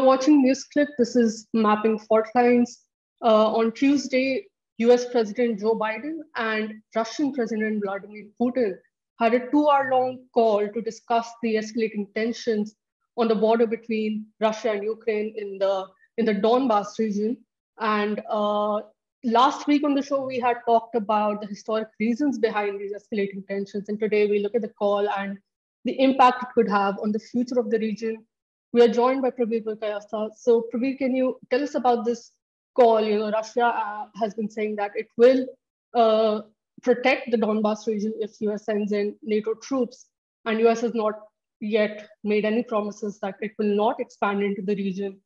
You're watching Newsclick. This is Mapping Fault Lines. Uh, on Tuesday, US President Joe Biden and Russian President Vladimir Putin had a two hour long call to discuss the escalating tensions on the border between Russia and Ukraine in the, in the Donbass region. And uh, last week on the show, we had talked about the historic reasons behind these escalating tensions. And today we look at the call and the impact it could have on the future of the region we are joined by Prabir Purkayastha. So Prabir, can you tell us about this call? You know, Russia uh, has been saying that it will uh, protect the Donbass region if US sends in NATO troops, and US has not yet made any promises that it will not expand into the region.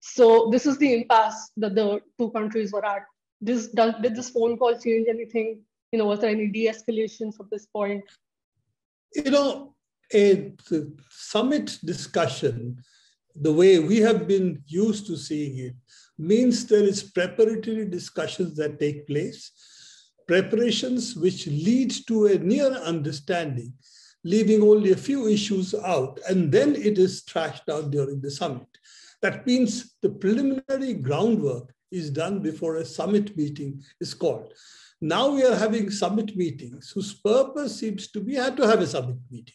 So this is the impasse that the two countries were at. This, does, did this phone call change anything? You know, was there any de-escalation from this point? You know, a summit discussion, the way we have been used to seeing it, means there is preparatory discussions that take place, preparations which lead to a near understanding, leaving only a few issues out, and then it is thrashed out during the summit. That means the preliminary groundwork is done before a summit meeting is called. Now we are having summit meetings whose purpose seems to be had to have a summit meeting.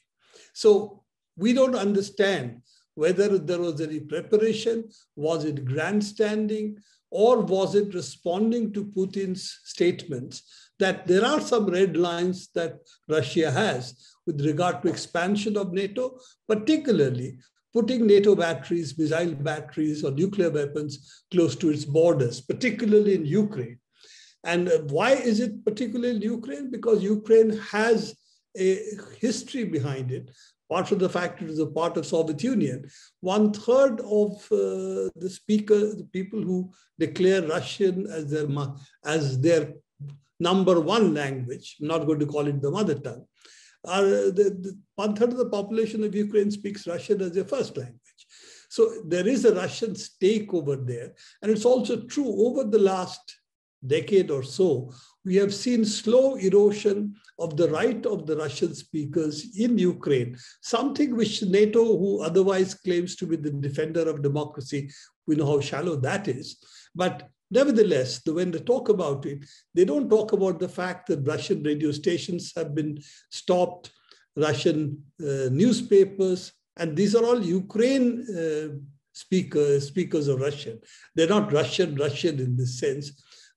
So we don't understand whether there was any preparation, was it grandstanding, or was it responding to Putin's statements that there are some red lines that Russia has with regard to expansion of NATO, particularly putting NATO batteries, missile batteries, or nuclear weapons close to its borders, particularly in Ukraine. And why is it particularly in Ukraine? Because Ukraine has a history behind it. Apart from the fact it is a part of Soviet Union, one third of uh, the speaker, the people who declare Russian as their as their number one language, I'm not going to call it the mother tongue, are the, the one third of the population of Ukraine speaks Russian as their first language. So there is a Russian stake over there, and it's also true over the last decade or so, we have seen slow erosion of the right of the Russian speakers in Ukraine, something which NATO, who otherwise claims to be the defender of democracy, we know how shallow that is. But nevertheless, when they talk about it, they don't talk about the fact that Russian radio stations have been stopped, Russian uh, newspapers, and these are all Ukraine uh, speakers, speakers of Russian. They're not Russian, Russian in this sense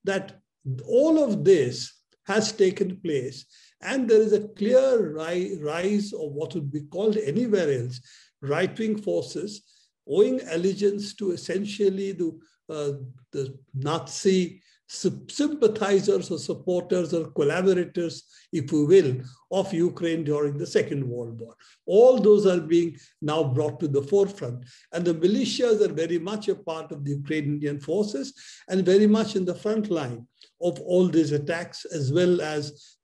that all of this has taken place and there is a clear ri rise of what would be called anywhere else right-wing forces owing allegiance to essentially the, uh, the Nazi sympathizers or supporters or collaborators, if you will, of Ukraine during the Second World War. All those are being now brought to the forefront. And the militias are very much a part of the Ukrainian forces and very much in the front line of all these attacks, as well as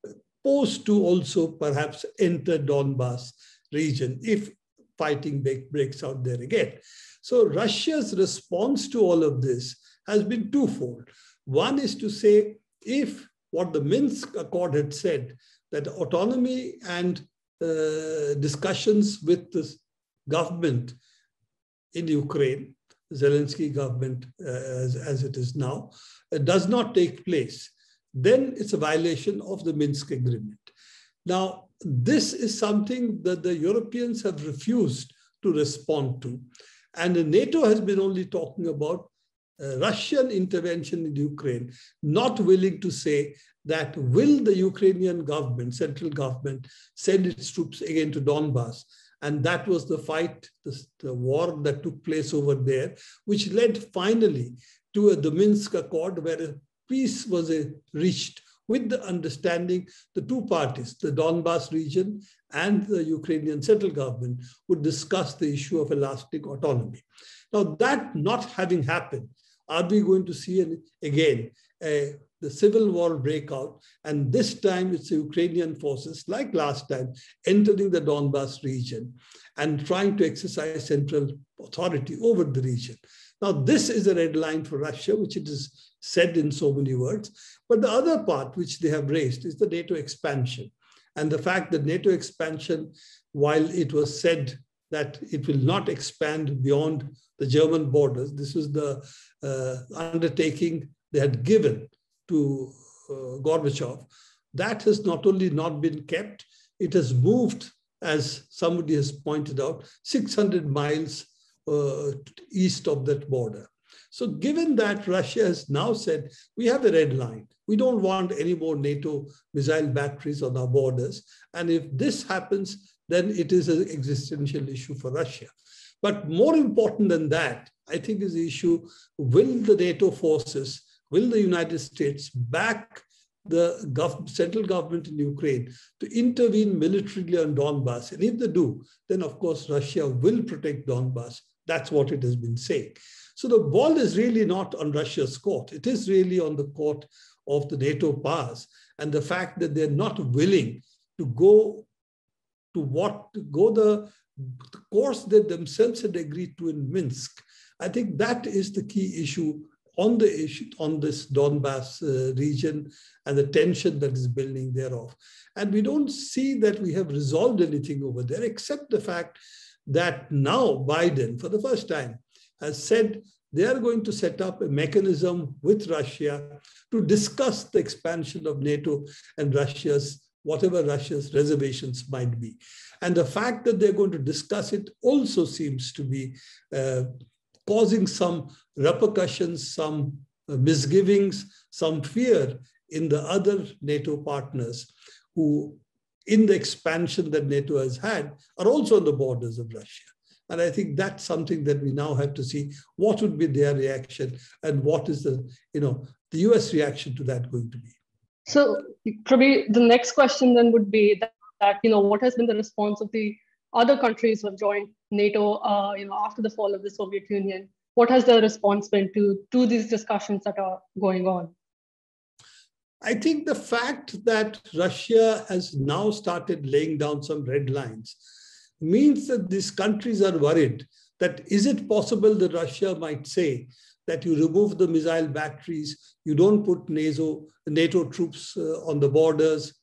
posed to also perhaps enter Donbass region if fighting breaks out there again. So Russia's response to all of this has been twofold. One is to say, if what the Minsk Accord had said, that autonomy and uh, discussions with the government in Ukraine, Zelensky government uh, as, as it is now, uh, does not take place, then it's a violation of the Minsk Agreement. Now, this is something that the Europeans have refused to respond to. And NATO has been only talking about Russian intervention in Ukraine, not willing to say that will the Ukrainian government, central government, send its troops again to Donbass? And that was the fight, the, the war that took place over there, which led finally to a, the Minsk Accord, where a peace was a, uh, reached with the understanding the two parties, the Donbass region and the Ukrainian central government, would discuss the issue of elastic autonomy. Now, that not having happened, are we going to see an, again the civil war breakout? And this time it's the Ukrainian forces, like last time, entering the Donbass region and trying to exercise central authority over the region. Now, this is a red line for Russia, which it is said in so many words. But the other part which they have raised is the NATO expansion. And the fact that NATO expansion, while it was said that it will not expand beyond the German borders. This was the uh, undertaking they had given to uh, Gorbachev. That has not only not been kept, it has moved, as somebody has pointed out, 600 miles uh, east of that border. So given that Russia has now said, we have a red line, we don't want any more NATO missile batteries on our borders. And if this happens, then it is an existential issue for Russia. But more important than that, I think is the issue, will the NATO forces, will the United States back the gov central government in Ukraine to intervene militarily on Donbass? And if they do, then of course Russia will protect Donbass. That's what it has been saying. So the ball is really not on Russia's court. It is really on the court of the NATO powers. And the fact that they're not willing to go to what, to go the, the course that themselves had agreed to in Minsk. I think that is the key issue on the issue on this Donbass uh, region and the tension that is building thereof. And we don't see that we have resolved anything over there, except the fact that now Biden, for the first time, has said they are going to set up a mechanism with Russia to discuss the expansion of NATO and Russia's, whatever Russia's reservations might be. And the fact that they're going to discuss it also seems to be uh, causing some repercussions, some uh, misgivings, some fear in the other NATO partners who, in the expansion that NATO has had, are also on the borders of Russia. And I think that's something that we now have to see what would be their reaction and what is the, you know, the US reaction to that going to be. So probably the next question then would be that, that you know, what has been the response of the other countries who have joined NATO, uh, you know, after the fall of the Soviet Union? What has the response been to, to these discussions that are going on? I think the fact that Russia has now started laying down some red lines means that these countries are worried that is it possible that Russia might say that you remove the missile batteries, you don't put NATO, NATO troops uh, on the borders.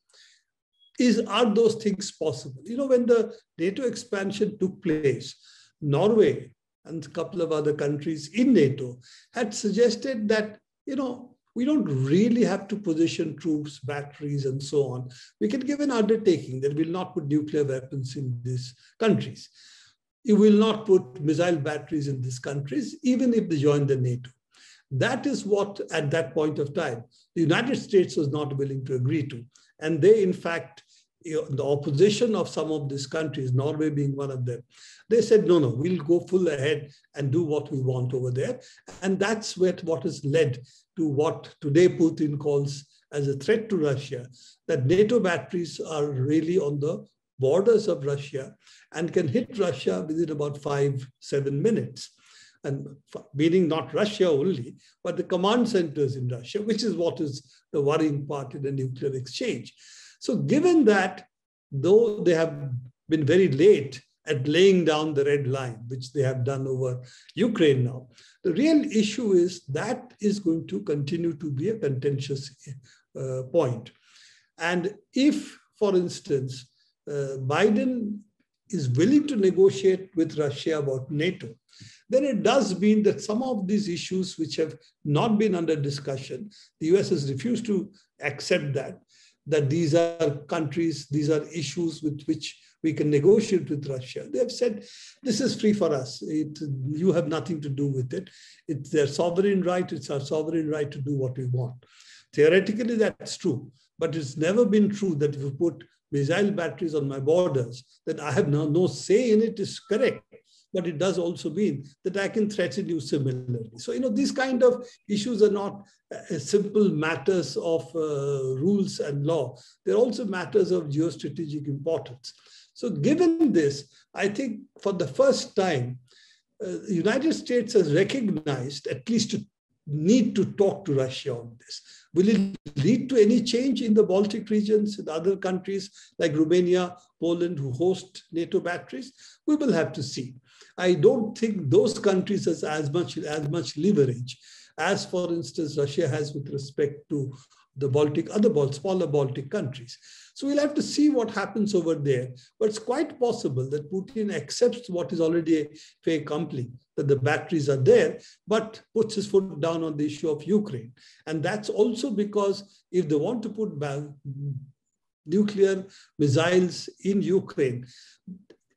Is, are those things possible? You know, when the NATO expansion took place, Norway and a couple of other countries in NATO had suggested that, you know, we don't really have to position troops, batteries, and so on. We can give an undertaking that we'll not put nuclear weapons in these countries. You will not put missile batteries in these countries, even if they join the NATO. That is what, at that point of time, the United States was not willing to agree to. And they, in fact, the opposition of some of these countries, Norway being one of them, they said, no, no, we'll go full ahead and do what we want over there. And that's what, what has led to what today Putin calls as a threat to Russia, that NATO batteries are really on the borders of Russia and can hit Russia within about five, seven minutes. And meaning not Russia only, but the command centers in Russia, which is what is the worrying part in the nuclear exchange. So given that, though they have been very late at laying down the red line, which they have done over Ukraine now. The real issue is that is going to continue to be a contentious uh, point. And if, for instance, uh, Biden is willing to negotiate with Russia about NATO, then it does mean that some of these issues which have not been under discussion, the US has refused to accept that, that these are countries, these are issues with which we can negotiate with Russia. They have said, this is free for us. It, you have nothing to do with it. It's their sovereign right. It's our sovereign right to do what we want. Theoretically, that's true. But it's never been true that if you put missile batteries on my borders, that I have no, no say in it is correct. But it does also mean that I can threaten you similarly. So, you know, these kind of issues are not uh, simple matters of uh, rules and law. They're also matters of geostrategic importance. So given this, I think for the first time, uh, the United States has recognized at least to need to talk to Russia on this. Will it lead to any change in the Baltic regions and other countries like Romania, Poland, who host NATO batteries? We will have to see. I don't think those countries has as much as much leverage as, for instance, Russia has with respect to the Baltic, other Baltic, smaller Baltic countries. So we'll have to see what happens over there. But it's quite possible that Putin accepts what is already a fait accompli, that the batteries are there, but puts his foot down on the issue of Ukraine. And that's also because if they want to put nuclear missiles in Ukraine,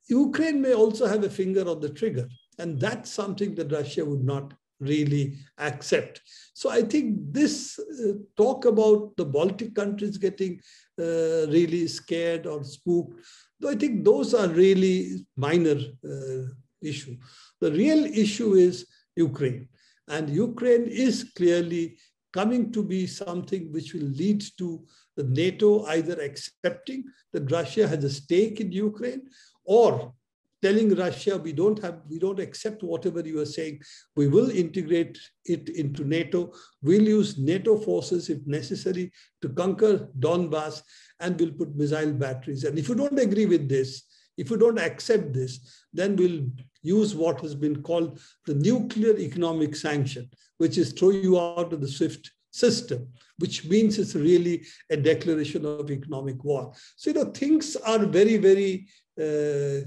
Ukraine may also have a finger on the trigger. And that's something that Russia would not really accept. So I think this uh, talk about the Baltic countries getting uh, really scared or spooked, though I think those are really minor uh, issue. The real issue is Ukraine. And Ukraine is clearly coming to be something which will lead to the NATO either accepting that Russia has a stake in Ukraine or telling Russia, we don't have, we don't accept whatever you are saying. We will integrate it into NATO. We'll use NATO forces if necessary to conquer Donbass and we'll put missile batteries. And if you don't agree with this, if you don't accept this, then we'll use what has been called the nuclear economic sanction, which is throw you out of the SWIFT system, which means it's really a declaration of economic war. So, you know, things are very, very uh,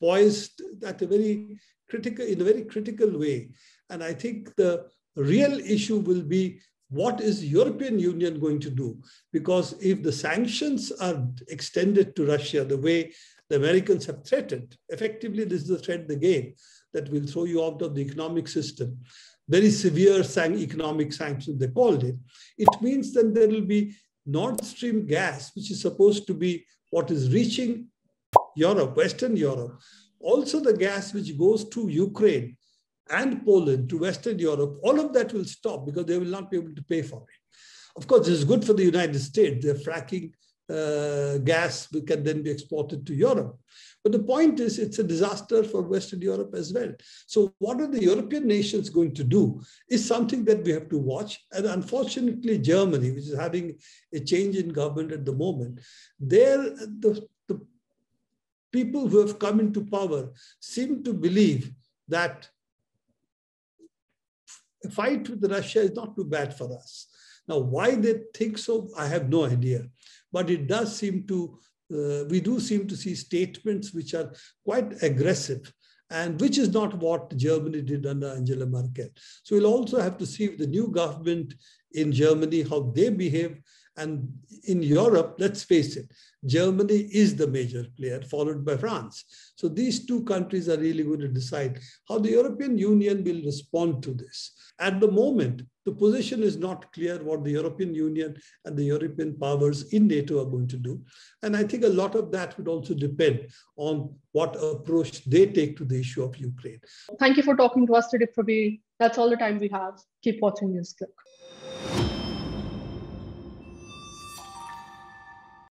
poised at a very critical, in a very critical way. And I think the real issue will be what is European Union going to do? Because if the sanctions are extended to Russia the way the Americans have threatened, effectively this is a threat again that will throw you out of the economic system. Very severe economic sanctions, they called it. It means that there will be Nord Stream gas, which is supposed to be what is reaching Europe, Western Europe, also the gas which goes to Ukraine and Poland to Western Europe, all of that will stop because they will not be able to pay for it. Of course, this is good for the United States. They're fracking uh, gas can then be exported to Europe. But the point is, it's a disaster for Western Europe as well. So, what are the European nations going to do is something that we have to watch. And unfortunately, Germany, which is having a change in government at the moment, there the, the people who have come into power seem to believe that a fight with Russia is not too bad for us. Now, why they think so, I have no idea. But it does seem to, uh, we do seem to see statements which are quite aggressive and which is not what Germany did under Angela Merkel. So we'll also have to see the new government in Germany, how they behave and in Europe, let's face it, Germany is the major player, followed by France. So these two countries are really going to decide how the European Union will respond to this. At the moment, the position is not clear what the European Union and the European powers in NATO are going to do. And I think a lot of that would also depend on what approach they take to the issue of Ukraine. Thank you for talking to us today, Prabir. That's all the time we have. Keep watching Newsclick.